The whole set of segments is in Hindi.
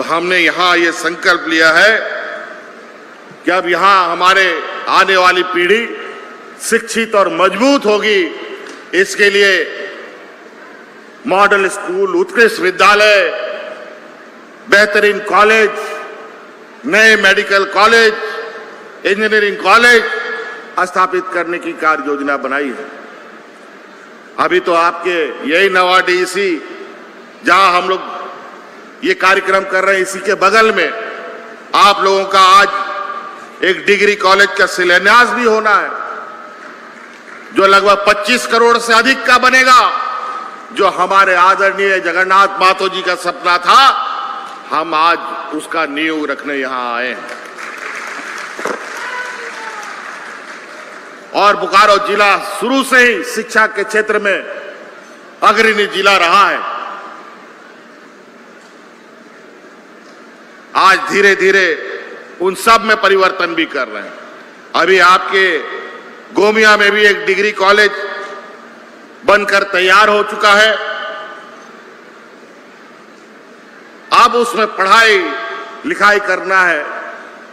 तो हमने यहाँ ये संकल्प लिया है कि अब यहाँ हमारे आने वाली पीढ़ी शिक्षित और मज़बूत होगी। इसके लिए मॉडल स्कूल, उत्कृष्ट विद्यालय, बेहतरीन कॉलेज, नए मेडिकल कॉलेज, इंजीनियरिंग कॉलेज स्थापित करने की कार्य योजना बनाई है। अभी तो आपके यही नवा डीसी जहाँ हम लोग ये कार्यक्रम कर रहे हैं इसी के बगल में। आप लोगों का आज एक डिग्री कॉलेज का शिलान्यास भी होना है, जो लगभग 25 करोड़ से अधिक का बनेगा, जो हमारे आदरणीय जगन्नाथ मातो जी का सपना था। हम आज उसका नींव रखने यहाँ आए हैं। और बोकारो जिला शुरू से ही शिक्षा के क्षेत्र में अग्रणी जिला रहा है। आज धीरे धीरे उन सब में परिवर्तन भी कर रहे हैं। अभी आपके गोमिया में भी एक डिग्री कॉलेज बनकर तैयार हो चुका है। अब उसमें पढ़ाई लिखाई करना है।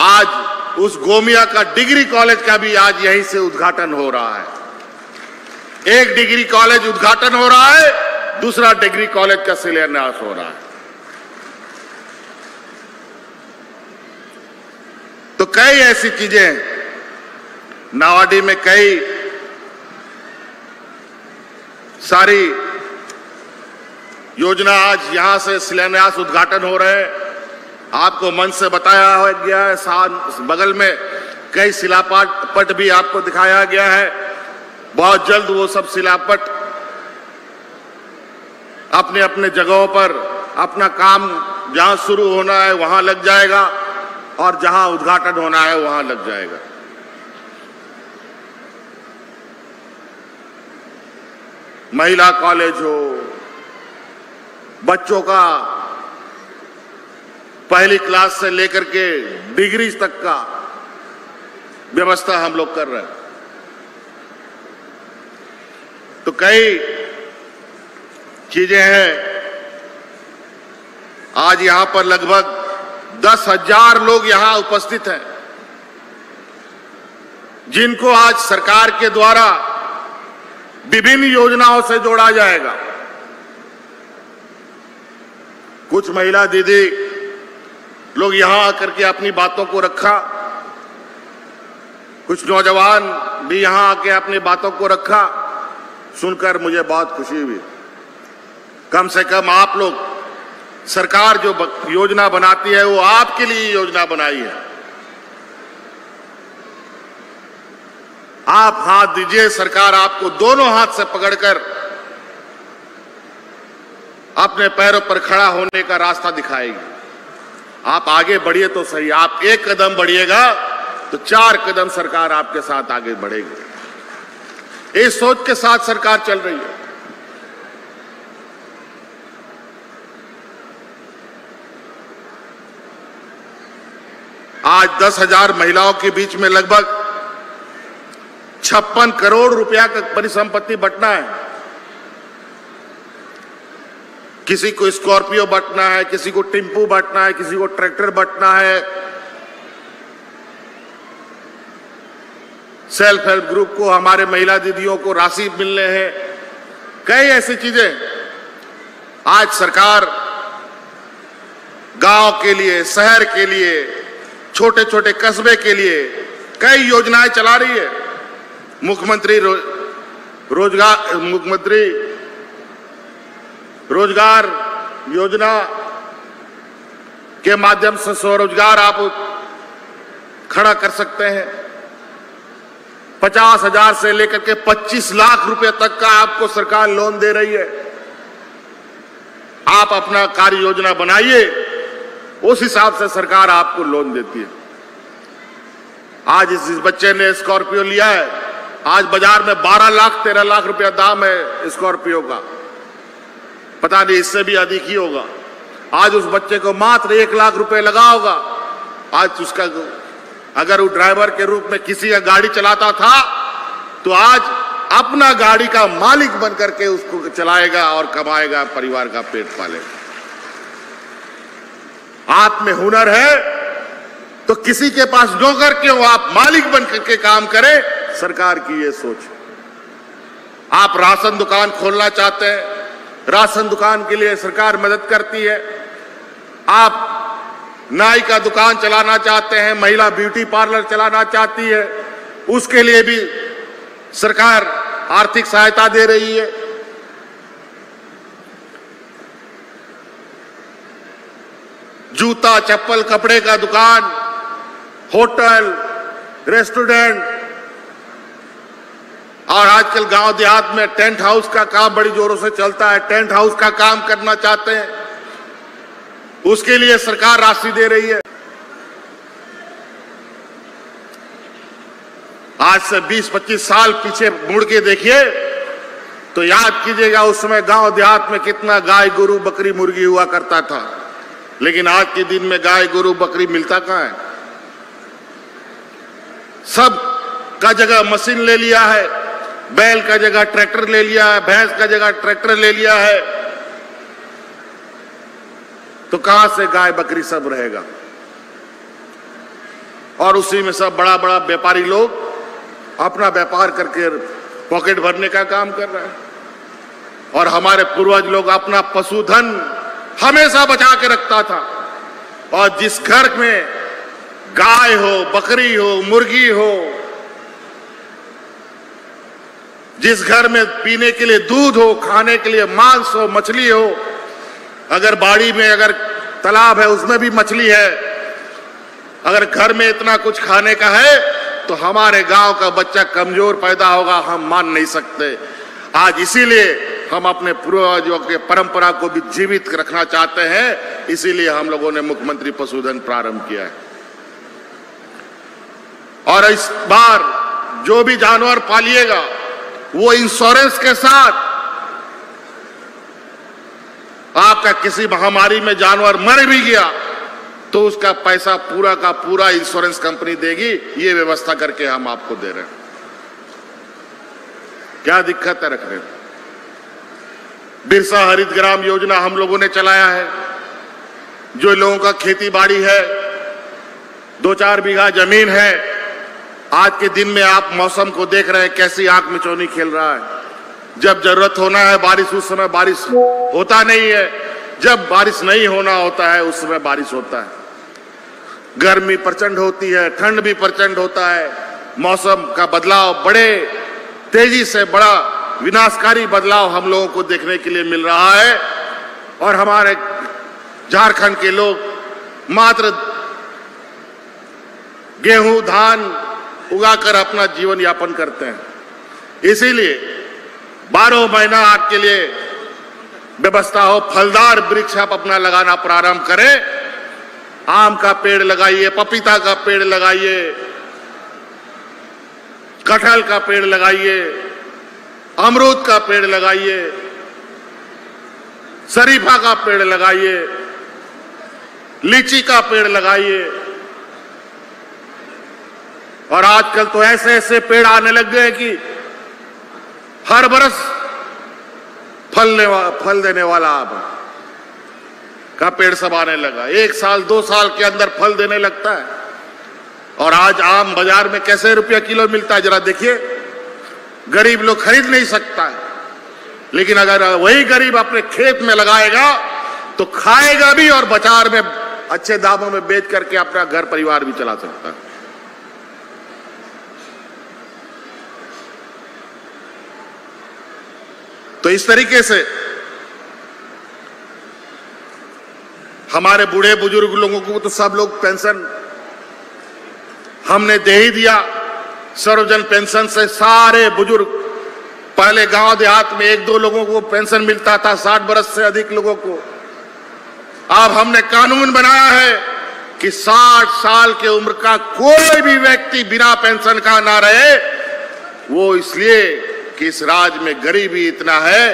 आज उस गोमिया का डिग्री कॉलेज का भी आज यहीं से उद्घाटन हो रहा है। एक डिग्री कॉलेज उद्घाटन हो रहा है, दूसरा डिग्री कॉलेज का शिलान्यास हो रहा है। कई ऐसी चीज़ें नावाडी में कई सारी योजना आज यहाँ से शिलान्यास उद्घाटन हो रहे हैं। आपको मन से बताया गया है बगल में कई शिलापट पट भी आपको दिखाया गया है। बहुत जल्द वो सब शिलापट अपने अपने जगहों पर अपना काम जहाँ शुरू होना है, वहाँ लग जाएगा। और जहाँ उद्घाटन होना है वहाँ लग जाएगा। महिला कॉलेज हो, बच्चों का पहली क्लास से लेकर के डिग्री तक का व्यवस्था हम लोग कर रहे हैं। तो कई चीज़ें हैं। आज यहाँ पर लगभग दस हज़ार लोग यहाँ उपस्थित हैं, जिनको आज सरकार के द्वारा विभिन्न योजनाओं से जोड़ा जाएगा। कुछ महिला दीदी लोग यहाँ आकर के अपनी बातों को रखा, कुछ नौजवान भी यहाँ आके अपनी बातों को रखा, सुनकर मुझे बहुत खुशी हुई। कम से कम आप लोग सरकार जो योजना बनाती है, वो आपके लिए योजना बनाई है। आप हाथ दीजिए, सरकार आपको दोनों हाथ से पकड़कर अपने पैरों पर खड़ा होने का रास्ता दिखाएगी। आप आगे बढ़िए तो सही, आप एक कदम बढ़िएगा तो चार कदम सरकार आपके साथ आगे बढ़ेगी। इस सोच के साथ सरकार चल रही है। आज दस हज़ार महिलाओं के बीच में लगभग छप्पन करोड़ रुपया का परिसंपत्ति बटना है। किसी को स्कॉर्पियो बटना है, किसी को टेंपू बटना है, किसी को ट्रैक्टर बटना है। सेल्फ हेल्प ग्रुप को, हमारे महिला दीदियों को राशि मिलने हैं। कई ऐसी चीज़ें। आज सरकार गाँव के लिए, शहर के लिए छोटे छोटे कस्बे के लिए कई योजनाएँ चला रही है। मुख्यमंत्री रो, रोज़गार मुख्यमंत्री रोज़गार योजना के माध्यम से स्वरोजगार आप खड़ा कर सकते हैं। पचास हज़ार से लेकर के पच्चीस लाख रुपए तक का आपको सरकार लोन दे रही है। आप अपना कार्य योजना बनाइए उस हिसाब से सरकार आपको लोन देती है। आज इस बच्चे ने स्कॉर्पियो लिया है। आज बाज़ार में 12 लाख 13 लाख रुपया दाम है स्कॉर्पियो का। पता नहीं, इससे भी अधिक ही होगा। आज उस बच्चे को मात्र एक लाख रुपए लगा होगा। आज उसका अगर वो ड्राइवर के रूप में किसी का गाड़ी चलाता था तो आज अपना गाड़ी का मालिक बन करके उसको चलाएगा और कमाएगा परिवार का पेट पालेगा। आप में हुनर है तो किसी के पास नौकर क्यों आप मालिक बन करके काम करें, सरकार की ये सोच। आप राशन दुकान खोलना चाहते हैं, राशन दुकान के लिए सरकार मदद करती है। आप नाई का दुकान चलाना चाहते हैं, महिला ब्यूटी पार्लर चलाना चाहती है, उसके लिए भी सरकार आर्थिक सहायता दे रही है। जूता, चप्पल, कपड़े का दुकान होटल, रेस्टोरेंट और आजकल गाँव देहात में टेंट हाउस का काम बड़ी जोरों से चलता है। टेंट हाउस का काम करना चाहते हैं। उसके लिए सरकार राशि दे रही है। आज से 20-25 साल पीछे मुड़ के देखिए तो याद कीजिएगा उस समय गाँव देहात में कितना गाय गुरु, बकरी, मुर्गी हुआ करता था। लेकिन आज के दिन में गाय गुरु, बकरी मिलता कहाँ है? सब का जगह मशीन ले लिया है, बैल का जगह ट्रैक्टर ले लिया है, भैंस का जगह ट्रैक्टर ले लिया है। तो कहाँ से गाय बकरी सब रहेगा? और उसी में सब बड़ा बड़ा व्यापारी लोग अपना व्यापार करके पॉकेट भरने का काम कर रहे हैं। और हमारे पूर्वज लोग अपना पशुधन हमेशा बचा के रखता था। और जिस घर में गाय हो, बकरी हो, मुर्गी हो, जिस घर में पीने के लिए दूध हो, खाने के लिए मांस हो, मछली हो, अगर बाड़ी में अगर तालाब है, उसमें भी मछली है, अगर घर में इतना कुछ खाने का है तो हमारे गाँव का बच्चा कमज़ोर पैदा होगा, हम मान नहीं सकते। आज इसीलिए हम अपने पूर्वजों के परंपरा को भी जीवित रखना चाहते हैं, इसीलिए हम लोगों ने मुख्यमंत्री पशुधन प्रारंभ किया है। और इस बार जो भी जानवर पालिएगा, वो इंश्योरेंस के साथ आपका किसी महामारी में जानवर मर भी गया तो उसका पैसा पूरा का पूरा इंश्योरेंस कंपनी देगी। ये व्यवस्था करके हम आपको दे रहे हैं। क्या दिक्कत है रख रहे बिरसा हरित ग्राम योजना हम लोगों ने चलाया है। जो लोगों का खेती बाड़ी है, दो चार बीघा ज़मीन है आज के दिन में आप मौसम को देख रहे हैं, कैसी आँख मिचौनी खेल रहा है। जब ज़रूरत होना है, बारिश उस समय बारिश होता नहीं है। जब बारिश नहीं होना होता है, उस समय बारिश होता है। गर्मी प्रचंड होती है, ठंड भी प्रचंड होता है। मौसम का बदलाव बड़े तेज़ी से बड़ा विनाशकारी बदलाव हम लोगों को देखने के लिए मिल रहा है। और हमारे झारखंड के लोग मात्र गेहूँ, धान उगाकर अपना जीवन यापन करते हैं। इसीलिए बारह महीना आपके लिए व्यवस्था हो, फलदार वृक्ष आप अपना लगाना प्रारंभ करें। आम का पेड़ लगाइए, पपीता का पेड़ लगाइए, कटहल का पेड़ लगाइए, अमरूद का पेड़ लगाइए, शरीफा का पेड़ लगाइए, लीची का पेड़ लगाइए। और आजकल तो ऐसे ऐसे पेड़ आने लग गए कि हर बरस फलने फल देने वाला आम का पेड़ सब आने लगा। एक साल, दो साल के अंदर फल देने लगता है। और आज आम बाज़ार में कैसे रुपया किलो मिलता है, जरा देखिए। गरीब लोग खरीद नहीं सकता है। लेकिन अगर वही गरीब अपने खेत में लगाएगा तो खाएगा भी और बाज़ार में अच्छे दामों में बेच करके अपना घर परिवार भी चला सकता है। तो इस तरीके से हमारे बूढ़े बुज़ुर्ग लोगों को तो सब लोग पेंशन हमने दे ही दिया। सर्वजन पेंशन से सारे बुज़ुर्ग पहले गाँव देहात में एक दो लोगों को पेंशन मिलता था, साठ बरस से अधिक लोगों को। अब हमने कानून बनाया है कि 60 साल के उम्र का कोई भी व्यक्ति बिना पेंशन का ना रहे, वो इसलिए कि इस राज्य में गरीबी इतना है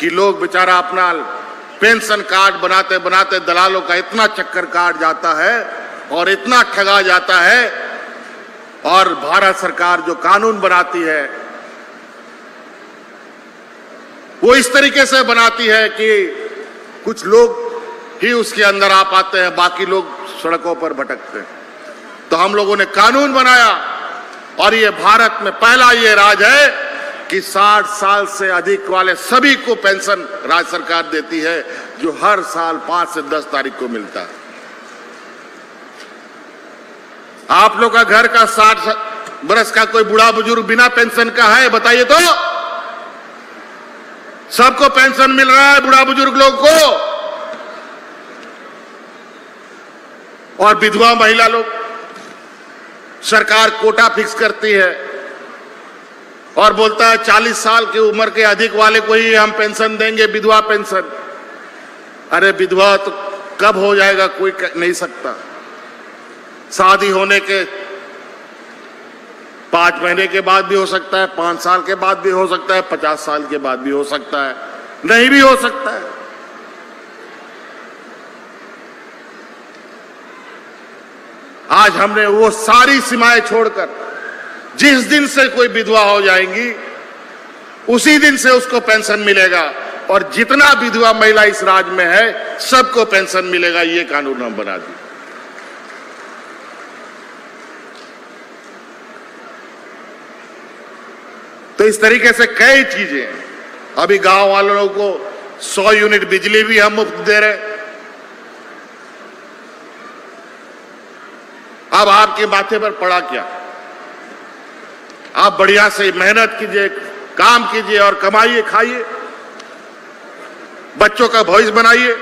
कि लोग बेचारा अपना पेंशन कार्ड बनाते बनाते दलालों का इतना चक्कर काट जाता है और इतना ठगा जाता है। और भारत सरकार जो कानून बनाती है, वो इस तरीके से बनाती है कि कुछ लोग ही उसके अंदर आ पाते हैं, बाकी लोग सड़कों पर भटकते हैं। तो हम लोगों ने कानून बनाया और ये भारत में पहला ये राज है कि 60 साल से अधिक वाले सभी को पेंशन राज्य सरकार देती है, जो हर साल 5 से 10 तारीख को मिलता है। आप लोग का घर का 60 बरस का कोई बूढ़ा बुज़ुर्ग बिना पेंशन का है, बताइए तो। सबको पेंशन मिल रहा है बूढ़ा बुज़ुर्ग लोग को। और विधवा महिला लोग, सरकार कोटा फिक्स करती है। और बोलता है 40 साल की उम्र के अधिक वाले को ही हम पेंशन देंगे, विधवा पेंशन। अरे विधवा तो कब हो जाएगा, कोई नहीं सकता। शादी होने के पाँच महीने के बाद भी हो सकता है, पाँच साल के बाद भी हो सकता है, पचास साल के बाद भी हो सकता है। नहीं भी हो सकता है। आज हमने वो सारी सीमाएँ छोड़कर जिस दिन से कोई विधवा हो जाएँगी, उसी दिन से उसको पेंशन मिलेगा। और जितना विधवा महिला इस राज्य में है, सबको पेंशन मिलेगा, ये कानून हम बना दिए। तो इस तरीके से कई चीज़ें अभी गाँव वालों को 100 यूनिट बिजली भी हम मुफ़्त दे रहे अब आपके माथे पर पड़ा क्या? आप बढ़िया से मेहनत कीजिए काम कीजिए और कमाइए खाइए। बच्चों का भविष्य बनाइए।